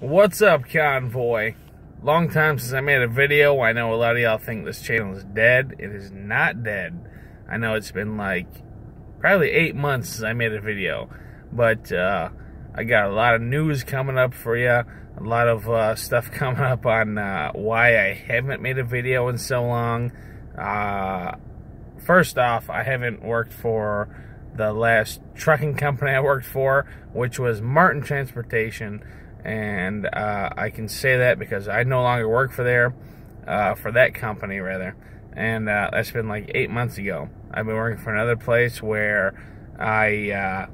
What's up, Convoy? Long time since I made a video. I know a lot of y'all think this channel is dead. It is not dead. I know it's been like probably eight months since I made a video. But uh, I got a lot of news coming up for you. A lot of uh, stuff coming up on uh, why I haven't made a video in so long. Uh, first off, I haven't worked for the last trucking company I worked for, which was Martin Transportation and uh, I can say that because I no longer work for there, uh, for that company rather, and uh, that's been like eight months ago. I've been working for another place where I uh,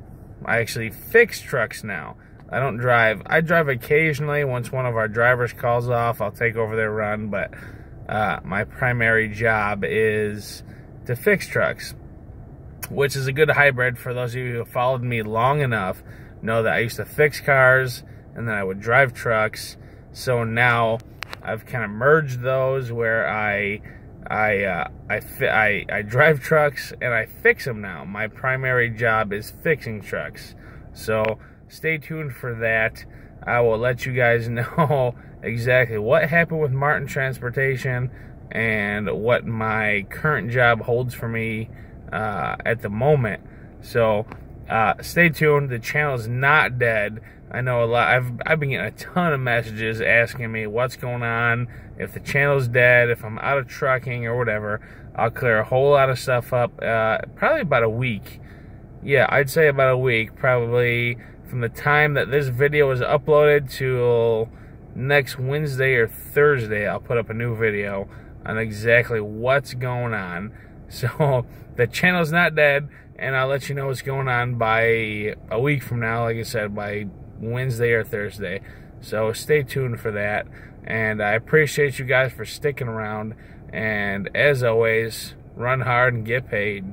I actually fix trucks now. I don't drive. I drive occasionally. Once one of our drivers calls off, I'll take over their run. But uh, my primary job is to fix trucks, which is a good hybrid for those of you who followed me long enough. Know that I used to fix cars and then I would drive trucks. So now I've kind of merged those where I I uh, I, I I drive trucks and I fix them now. My primary job is fixing trucks. So stay tuned for that. I will let you guys know exactly what happened with Martin Transportation and what my current job holds for me uh, at the moment. So uh, stay tuned. The channel is not dead. I know a lot. I've I've been getting a ton of messages asking me what's going on, if the channel's dead, if I'm out of trucking or whatever. I'll clear a whole lot of stuff up. Uh, probably about a week. Yeah, I'd say about a week. Probably from the time that this video is uploaded to next Wednesday or Thursday, I'll put up a new video on exactly what's going on. So the channel's not dead, and I'll let you know what's going on by a week from now. Like I said, by Wednesday or Thursday. So stay tuned for that. And I appreciate you guys for sticking around. And as always, run hard and get paid.